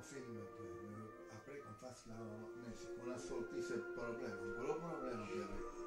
consiglimet apre kon fast la në shikon asolti di problem, në problem, problem, problem,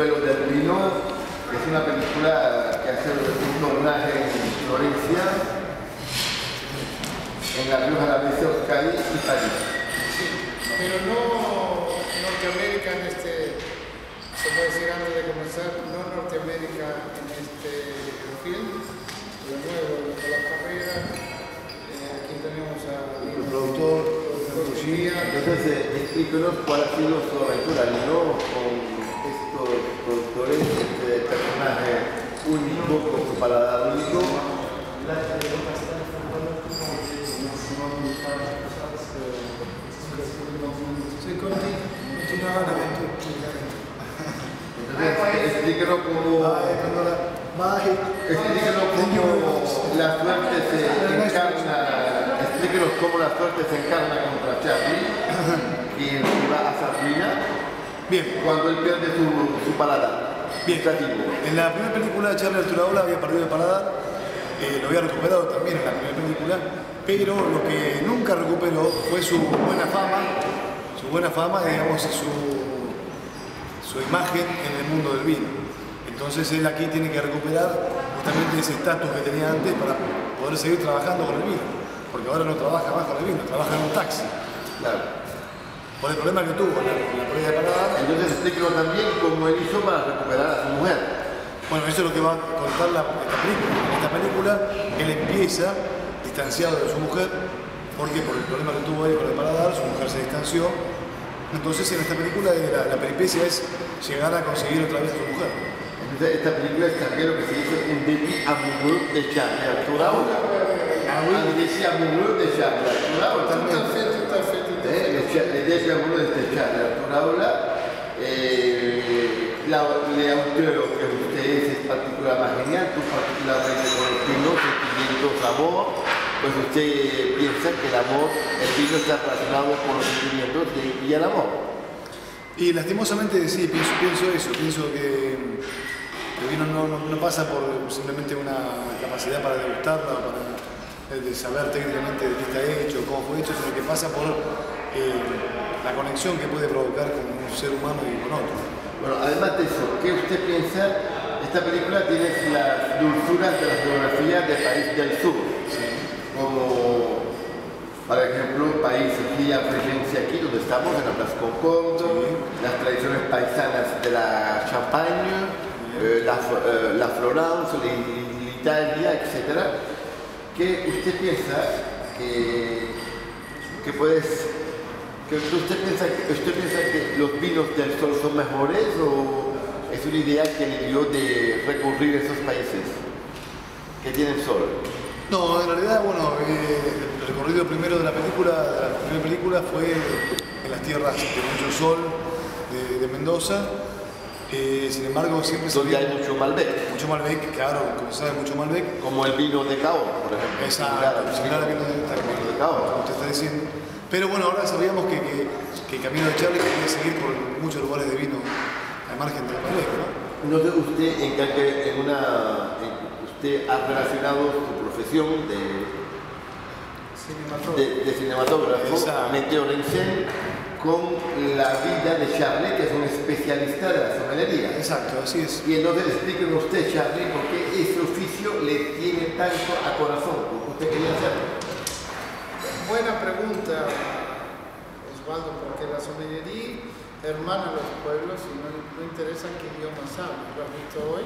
Suelo del vino. Es una película que hace un rodaje en Florencia, en la Rioja, la Euskadi y París. Sí, pero no Norteamérica en este, se puede decir antes de comenzar, no Norteamérica en este film, de nuevo con la carrera. Eh, aquí tenemos a El productor, entonces eh, explíquenos cuál ha sido su aventura, ¿no? Con productores, este personaje único, con su paladar único. Sí, conti- continuava l'aventura. Entonces, explíquenos cómo, Vai, explíquenos cómo la suerte se encarna, explíquenos cómo la suerte se encarna contra Charlie, quien va a Sabrina Bien, cuando él pierde su, su paladar. Bien. en la primera película Charlie Arturaola había perdido el paladar, eh, lo había recuperado también en la primera película, pero lo que nunca recuperó fue su buena fama, su buena fama, digamos, su, su imagen en el mundo del vino. Entonces él aquí tiene que recuperar justamente ese estatus que tenía antes para poder seguir trabajando con el vino, porque ahora no trabaja más con el vino, trabaja en un taxi. Claro. Por el problema que tuvo con la, la pérdida de paladar, Entonces explíquenos también cómo él hizo para recuperar a su mujer. Bueno, eso es lo que va a contar la, esta película. En esta película, él empieza distanciado de su mujer, porque por el problema que tuvo él con el paladar, su mujer se distanció. Entonces, en esta película, la, la peripecia es llegar a conseguir otra vez a su mujer. Entonces esta película es también lo que se dice un début amoureux de Charlie Arthur Aula. Ah oui. Un début amoureux de Charlie Arthur Aula. Tout à fait, tout à fait, tout à Eh, le, fait. cha- le début amoureux de Charlie Arthur Aula. Eh, la, el autor que usted es es particular más genial, tú particularmente con el vino, sentimientos, amor, pues usted piensa que el amor, el vino está relacionado con los sentimientos y, el amor. Y lastimosamente, sí, pienso, pienso eso. Pienso que el vino no, no- pasa por simplemente una capacidad para degustarla, para eh, saber técnicamente de qué está hecho, cómo fue hecho, sino que pasa por eh, la conexión que puede provocar con un ser humano y con otro. Bueno, además de eso, ¿qué usted piensa? Esta película tiene las dulzuras de la geografía del país del sur, como, por ejemplo, país Sicilia, presencia aquí donde estamos, en la Place Concordo, las tradiciones paisanas de la Champagne, eh, la, eh, la Florence, l'I- l'Italia, etc. ¿Qué usted piensa que, que puedes usted piensa, que- ¿Usted piensa que los vinos del sol son mejores o es una idea que le dio de recurrir a esos países que tienen sol? No, en realidad, bueno, eh, el recorrido primero de la película, de la primera película fue en las tierras de mucho sol de, de Mendoza. Eh, sin embargo, siempre se Donde hay mucho Malbec, mucho Malbec, claro, como sabe, mucho Malbec. como el vino de Cahors, por ejemplo. Exacto, Similar al vino de, de como usted está diciendo. Pero bueno, ahora sabíamos que, que, que Camino de Charlie quería seguir por muchos lugares de vino al margen del Malbec, ¿no? No sé usted en, qué- en una... en- usted ha relacionado su profesión de, de, de cinematógrafo, Exacto. Meteorensen, con la vida de Charlie, que es un especialista de la sommelería. Exacto, así es. Y entonces explíquenos usted, Charlie, por qué ese oficio le tiene tanto a corazón, porque usted quería hacerlo. Buena pregunta, Osvaldo, porque la sommelería hermana los pueblos y no, no interesa qué idioma saben. Lo has visto hoy,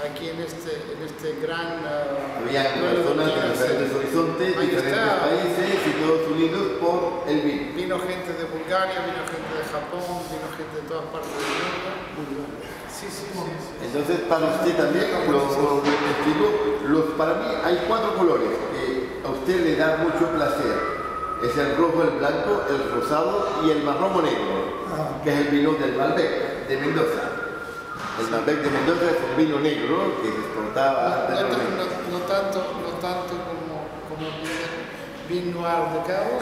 aquí en este, en este gran... Había pueblo personas de de diferentes horizontes, Ahí diferentes está. países y todos unidos por el vino. Vino gente de Bulgaria, vino gente de Japón, vino gente de todas partes del mundo. Sí, sí, sí. sí. Entonces, para usted también, lo, lo- lo los, para mí hay cuatro colores a usted le da mucho placer. Es el rojo, el blanco, el rosado y el marrón o negro, que es el vino del Malbec, de Mendoza. El Malbec de Mendoza es un vino negro que se exportaba No, no, anteriormente. no- no tanto, no tanto como, como el vin noir de Cabo,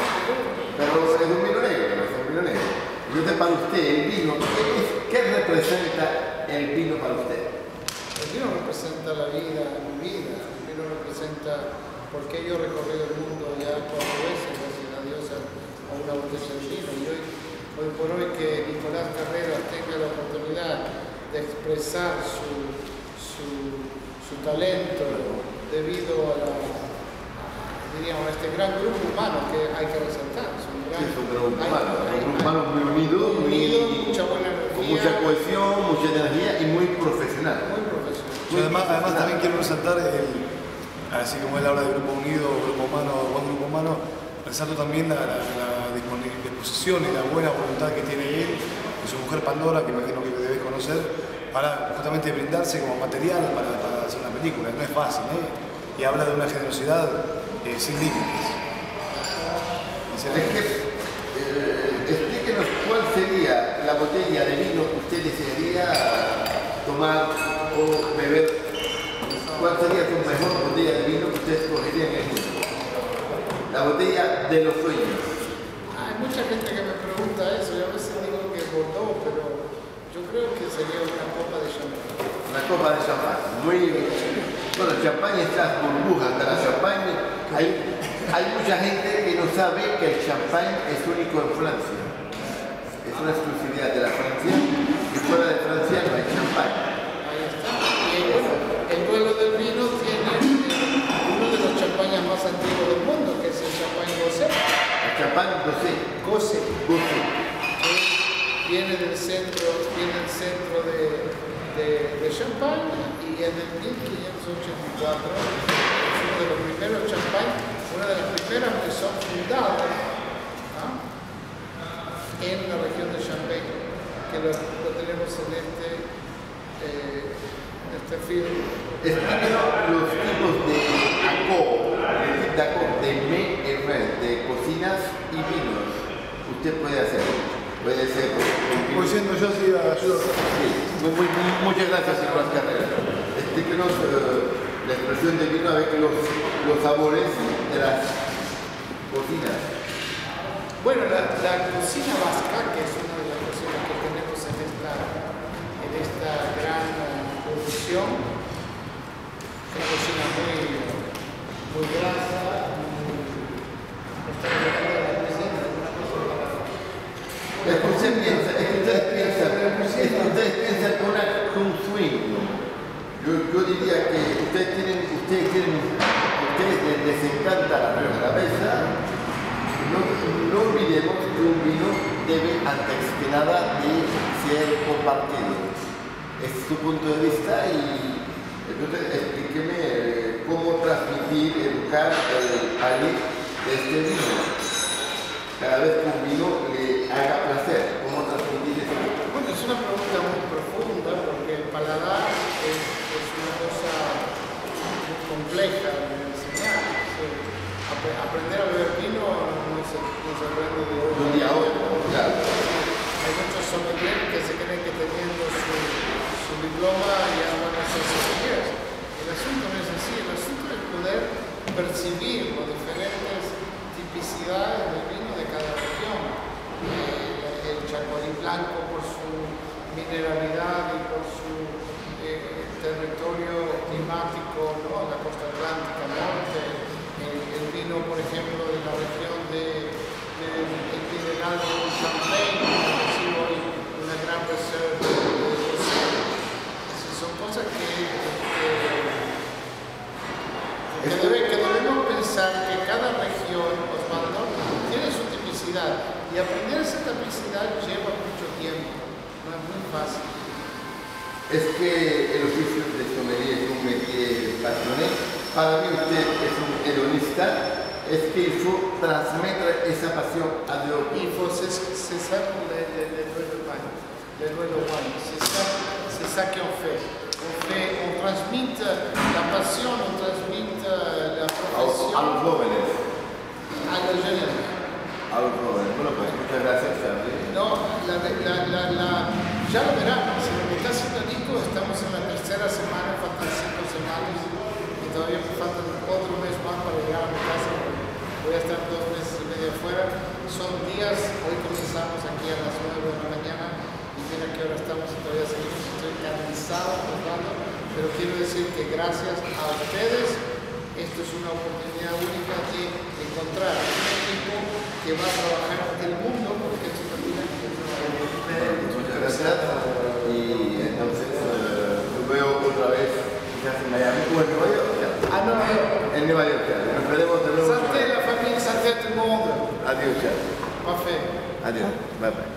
Pero es un vino negro, es un vino negro. Entonces, para usted, el vino, ¿qué, es- qué representa el vino para usted? El vino representa la vida, mi vida. El vino representa porque yo he recorrido el mundo ya cuatro veces, gracias a Dios, a, a una botella de vino. Y hoy, hoy por hoy que Nicolás Carreras tenga la oportunidad de expresar su, su, su talento debido a, la, diríamos, a este gran grupo humano que hay que resaltar. Es un gran, Es un grupo humano, un grupo humano muy unido, muy, unido, mucha buena con mucha cohesión, mucha energía y muy profesional. muy profesional. Además, además también quiero resaltar, el, así como él habla de grupo unido, grupo humano, buen grupo humano, resalto también la, la- la disposición y la buena voluntad que tiene él y su mujer Pandora, que imagino que debes conocer, para justamente brindarse como material para, hacer una película. No es fácil, ¿eh? Y habla de una generosidad eh, sin límites. Eh, explíquenos cuál sería la botella de vino que usted desearía tomar o beber. ¿Cuál sería su mejor botella de vino que usted escogería en el mundo? La botella de los sueños. Hay mucha gente que me pregunta eso, y a veces digo que Bordeaux, pero yo creo que sería una copa de champán. Una copa de champán. Muy Bueno, el champán está burbujas de la champán. Hay, hay mucha gente que no sabe que el champán es único en Francia. Es una exclusividad de la Francia y fuera de Francia no hay champán. Ahí está. Duelo del vino tiene uno de los champañas más antiguos del mundo, que es el champán Gosset. El champán, no sé, Gosset, gusto. que viene del centro, viene del centro de, de, de Champagne y en el 1584 es uno de los primeros champán, una de las primeras que son fundadas ¿ah? en la región de Champagne, que lo, lo tenemos en este, eh, este film. Los tipos de tipo de acor de red, de cocinas y vinos. Usted puede hacer. Puede ser. vino. siendo yo así ayudo. Sí, muy- muy- muy- muchas gracias, señor Carrera. Explíquenos eh, la expresión de vino a ver los, los sabores de las cocinas. Bueno, la, la cocina vasca, que es una de las cocinas que tenemos en esta, en esta gran es una cocina muy, muy grasa, muy... Es que usted piensa, es que ustedes piensan, es que ustedes piensan con, una, un swing. Yo, yo diría que ustedes tienen, ustedes tienen, ustedes les, encanta la Alavesa. No, no olvidemos que un vino debe, antes que nada, de ser compartido. Es su punto de vista y entonces explíqueme eh, cómo transmitir, educar el país de este vino cada vez que un vino le haga placer. ¿Cómo transmitir eso? Bueno, es una pregunta muy profunda porque el paladar es, es una cosa muy compleja de enseñar. Aprender a beber vino no se, no se aprende de un día a otro. Hay muchos sommeliers que se creen que teniendo su diploma ya van a ser sommeliers. El asunto no es así, el asunto es poder percibir las diferentes tipicidades del vino de cada región. Eh, el chacolí blanco por su mineralidad y por su eh, territorio climático, ¿no? la costa atlántica norte, el, vino, por ejemplo, de la región de, de, de que recibe hoy una gran reserva de. Cosas que, que, que debe- que debemos pensar que cada región, Osvaldo, tiene su tipicidad y aprender esa tipicidad lleva mucho tiempo, no es muy fácil. Es que el oficio de sommelier es un métier passionné. Para mí usted es un hedonista. Es que faut transmettre esa pasión a d'autres. Il faut c'est c'est ça pour les, les, les duels de pain, les duels de wine. C'est ça, On fait, on transmite la passion, on transmite la A, a los jóvenes. a los jeunes. A los jóvenes. Bueno, pues muchas gracias, Charlie. No, la, la, la, la, ya lo verán, si lo que está haciendo Nico, estamos en la tercera semana, faltan cinco semanas y todavía me faltan otro mes más para llegar a mi casa. Voy a estar dos meses y medio afuera. Son días, hoy comenzamos aquí a las 9 de la mañana y mira que ahora estamos y todavía seguimos. Estoy cansado, pero quiero decir que gracias a ustedes esto es una oportunidad única de encontrar un equipo que va a trabajar el mundo, porque esto también trabajar. Muchas gracias. y entonces eh, lo veo otra vez quizás en Miami o en Nueva York. Ah, no, en Nueva York. Nos veremos de nuevo. Santé la famille, santé tout le monde. Adiós, ya. Parfait. Adiós. Bye bye.